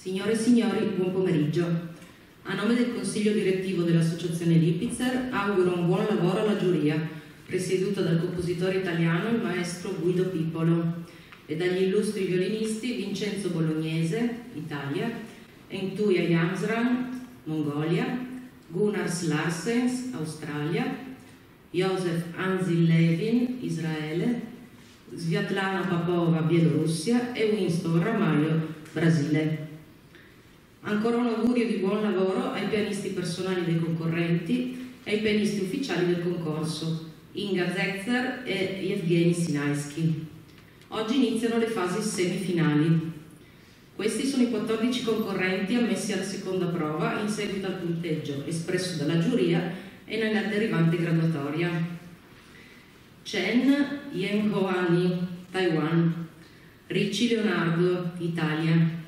Signore e signori, buon pomeriggio. A nome del Consiglio direttivo dell'Associazione Lipitzer auguro un buon lavoro alla giuria, presieduta dal compositore italiano il maestro Guido Pippolo e dagli illustri violinisti Vincenzo Bolognese, Italia, Entuya Jamsran, Mongolia, Gunnar Larsens, Australia, Josef Anzil Levin, Israele, Sviatlana Papova, Bielorussia e Winston Ramaio, Brasile. Ancora un augurio di buon lavoro ai pianisti personali dei concorrenti e ai pianisti ufficiali del concorso, Inga Zekzer e Yevgeny Sinaisky. Oggi iniziano le fasi semifinali. Questi sono i 14 concorrenti ammessi alla seconda prova in seguito al punteggio espresso dalla giuria e nella derivante graduatoria. Chen Yenhoani, Taiwan. Ricci Leonardo, Italia.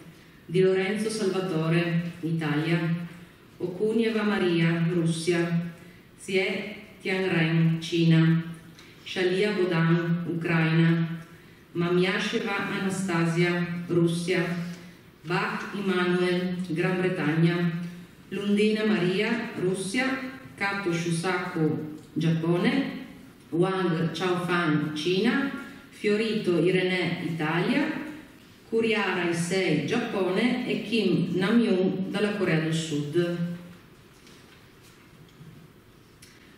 Di Lorenzo Salvatore, Italia. Okunieva Maria, Russia. Xie Tianren, Cina. Shalia Bodan, Ucraina. Mamiasheva Anastasia, Russia. Bach Immanuel, Gran Bretagna. Lundina Maria, Russia. Kato Shusaku, Giappone. Wang Chaofan, Cina. Fiorito Irene, Italia. Kuriara Issei, Giappone e Kim Namyoon dalla Corea del Sud.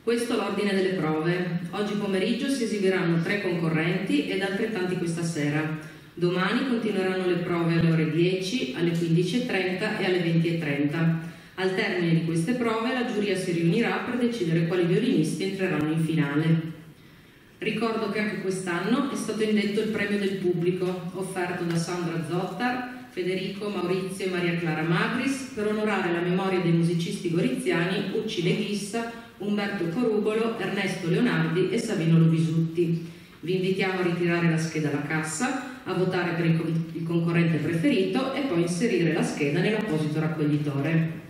Questo è l'ordine delle prove. Oggi pomeriggio si esibiranno tre concorrenti ed altrettanti questa sera. Domani continueranno le prove alle ore 10, alle 15.30 e alle 20.30. Al termine di queste prove la giuria si riunirà per decidere quali violinisti entreranno in finale. Ricordo che anche quest'anno è stato indetto il premio del pubblico, offerto da Sandra Zottar, Federico, Maurizio e Maria Clara Magris, per onorare la memoria dei musicisti goriziani Ucci Leghissa, Umberto Corugolo, Ernesto Leonardi e Savino Lovisutti. Vi invitiamo a ritirare la scheda alla cassa, a votare per il concorrente preferito e poi inserire la scheda nell'apposito raccoglitore.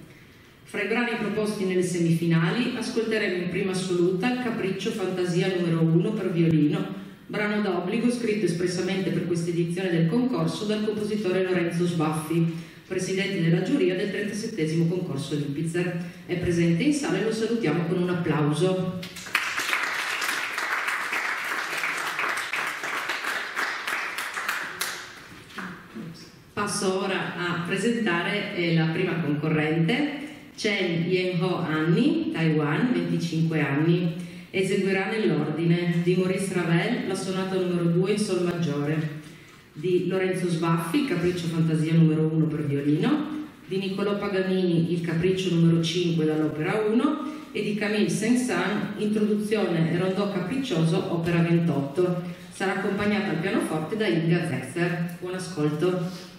Fra i brani proposti nelle semifinali ascolteremo in prima assoluta Capriccio Fantasia numero 1 per violino, brano d'obbligo scritto espressamente per questa edizione del concorso dal compositore Lorenzo Sbaffi, presidente della giuria del 37 concorso Lipitzer. È presente in sala e lo salutiamo con un applauso. Passo ora a presentare eh, la prima concorrente, Chen Yen-ho Anni, Taiwan, 25 anni. Eseguirà nell'ordine di Maurice Ravel la sonata numero 2 in sol maggiore, di Lorenzo Sbaffi Capriccio Fantasia numero 1 per violino, di Niccolò Paganini il Capriccio numero 5 dall'opera 1 e di Camille Saint-Saëns Introduzione e Rondò Capriccioso opera 28. Sarà accompagnata al pianoforte da Inga Zexer. Buon ascolto.